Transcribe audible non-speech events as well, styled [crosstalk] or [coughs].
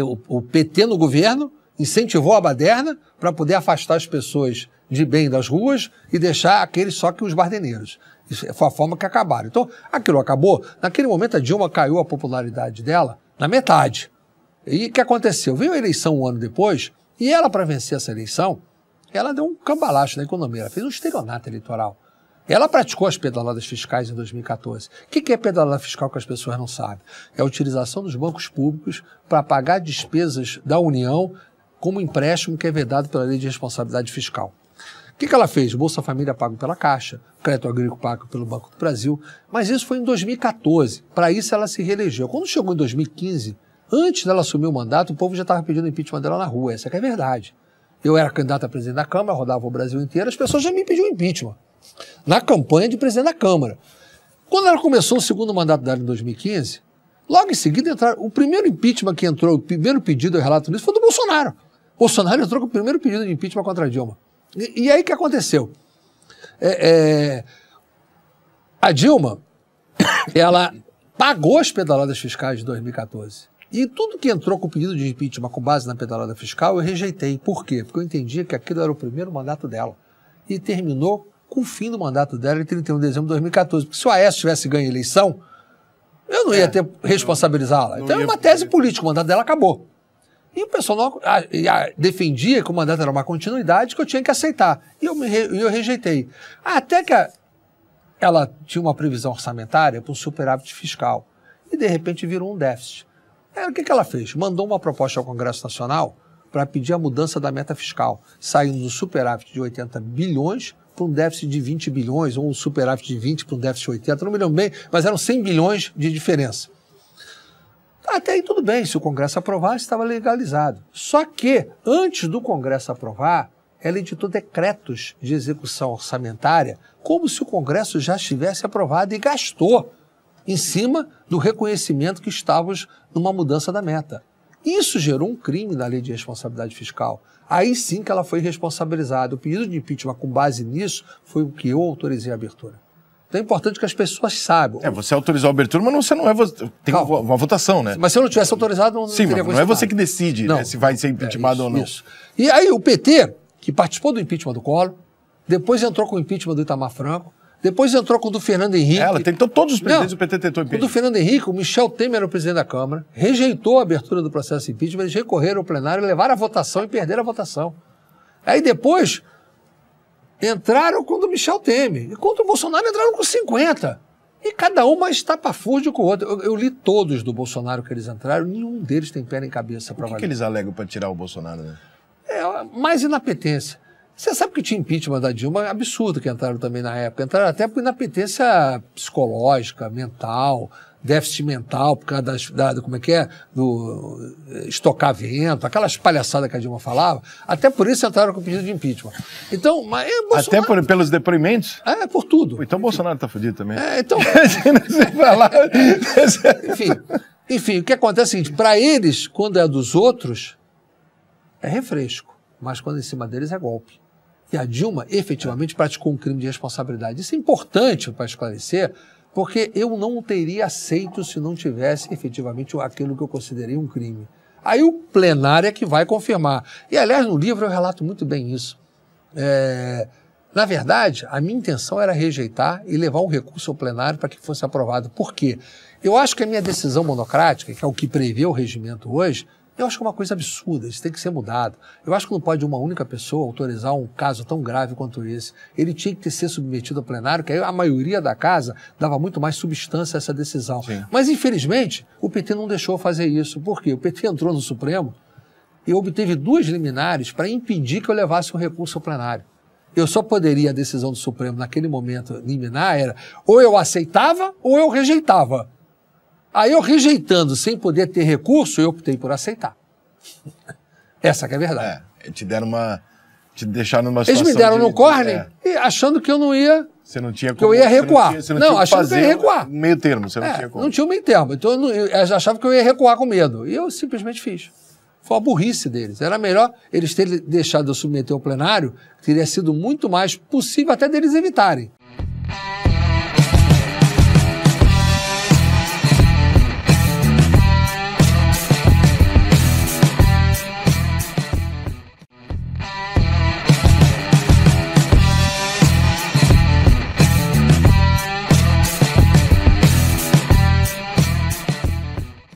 o PT no governo incentivou a baderna para poder afastar as pessoas de bem das ruas e deixar aqueles só que os bardeneiros. Isso foi a forma que acabaram. Então, aquilo acabou. Naquele momento, a Dilma caiu a popularidade dela na metade. E o que aconteceu? Veio a eleição um ano depois, e ela, para vencer essa eleição, ela deu um cambalacho na economia, ela fez um estelionato eleitoral. Ela praticou as pedaladas fiscais em 2014. O que é pedalada fiscal que as pessoas não sabem? É a utilização dos bancos públicos para pagar despesas da União como empréstimo que é vedado pela lei de responsabilidade fiscal. O que, ela fez? Bolsa Família pago pela Caixa, crédito agrícola pago pelo Banco do Brasil, mas isso foi em 2014. Para isso ela se reelegeu. Quando chegou em 2015, antes dela assumir o mandato, o povo já estava pedindo impeachment dela na rua. Essa é a verdade. Eu era candidato a presidente da Câmara, rodava o Brasil inteiro, as pessoas já me pediam impeachment. Na campanha de presidente da Câmara. Quando ela começou o segundo mandato dela em 2015, logo em seguida entraram. O primeiro impeachment que entrou, o primeiro pedido, eu relato nisso, foi do Bolsonaro. Bolsonaro entrou com o primeiro pedido de impeachment contra a Dilma. E, e aí que aconteceu? É, é, a Dilma, [coughs] ela pagou as pedaladas fiscais de 2014. E tudo que entrou com o pedido de impeachment com base na pedalada fiscal, eu rejeitei. Por quê? Porque eu entendia que aquilo era o primeiro mandato dela. E terminou com o fim do mandato dela em 31 de dezembro de 2014. Porque se o Aécio tivesse ganho a eleição, eu não ia é, ter responsabilizá-la. Então é uma tese política, o mandato dela acabou. E o pessoal não, a, a, defendia que o mandato era uma continuidade que eu tinha que aceitar. E eu, me, eu rejeitei. Até que a, ela tinha uma previsão orçamentária para um superávit fiscal. E de repente virou um déficit. Aí, o que, que ela fez? Mandou uma proposta ao Congresso Nacional para pedir a mudança da meta fiscal, saindo do superávit de 80 bilhões para um déficit de 20 bilhões, ou um superávit de 20 para um déficit de 80, não me lembro bem, mas eram 100 bilhões de diferença. Até aí tudo bem, se o Congresso aprovar, estava legalizado. Só que, antes do Congresso aprovar, ela editou decretos de execução orçamentária como se o Congresso já estivesse aprovado e gastou em cima do reconhecimento que estávamos numa mudança da meta. Isso gerou um crime na lei de responsabilidade fiscal. Aí sim que ela foi responsabilizada. O pedido de impeachment com base nisso foi o que eu autorizei a abertura. Então é importante que as pessoas saibam. É, você autorizou a abertura, mas você não é. Tem Calma. uma votação, né? Mas se eu não tivesse autorizado, não, Sim, teria mas não é você que decide né, se vai ser impeachmentado é, ou não. Isso. E aí o PT, que participou do impeachment do Collor, depois entrou com o impeachment do Itamar Franco, depois entrou com o do Fernando Henrique. Ela tentou, todos os presidentes não, do PT tentou impeachment. O do Fernando Henrique, o Michel Temer era o presidente da Câmara, rejeitou a abertura do processo de impeachment, eles recorreram ao plenário, levaram a votação e perderam a votação. Aí depois, entraram com o do Michel Temer. E contra o Bolsonaro entraram com 50. E cada um mais tapafúrdio com o outro. Eu, eu, li todos do Bolsonaro que eles entraram, nenhum deles tem pé nem cabeça para valer. O que, que, eles alegam para tirar o Bolsonaro, né? É, mais inapetência. Você sabe que tinha impeachment da Dilma, absurdo que entraram também na época. Entraram até por inapetência psicológica, mental, déficit mental por causa das, da, como é que é, do estocar vento, aquelas palhaçadas que a Dilma falava, até por isso entraram com o pedido de impeachment. Então, mas é, Bolsonaro... Até por, pelos depoimentos? É, por tudo. Então o Bolsonaro está fudido também. É, então... [laughs] [laughs] enfim, enfim, o que acontece é o seguinte, para eles, quando é dos outros, é refresco, mas quando é em cima deles é golpe. E a Dilma efetivamente praticou um crime de responsabilidade. Isso é importante para esclarecer, porque eu não teria aceito se não tivesse efetivamente aquilo que eu considerei um crime. Aí o plenário é que vai confirmar. E, aliás, no livro eu relato muito bem isso. É, na verdade, a minha intenção era rejeitar e levar um recurso ao plenário para que fosse aprovado. Por quê? Eu acho que a minha decisão monocrática, que é o que prevê o regimento hoje, eu acho que é uma coisa absurda, isso tem que ser mudado. Eu acho que não pode uma única pessoa autorizar um caso tão grave quanto esse. Ele tinha que ter ser submetido ao plenário, que aí a maioria da casa dava muito mais substância a essa decisão. Sim. Mas, infelizmente, o PT não deixou fazer isso. Por quê? O PT entrou no Supremo e obteve duas liminares para impedir que eu levasse um recurso ao plenário. Eu só poderia, a decisão do Supremo naquele momento liminar era ou eu aceitava ou eu rejeitava. Aí eu rejeitando sem poder ter recurso, eu optei por aceitar. [laughs] Essa que é a verdade. É, te deram uma. Te deixaram numa situação. Eles me deram de, no corner é. achando que eu não ia. Você não tinha como, Que eu ia recuar. Não, tinha, não, não achando que eu ia recuar. Meio termo, você não é, tinha como. Não tinha um meio termo. Então eu, não, eu achava que eu ia recuar com medo. E eu simplesmente fiz. Foi a burrice deles. Era melhor eles terem deixado eu submeter ao plenário, teria sido muito mais possível até deles evitarem.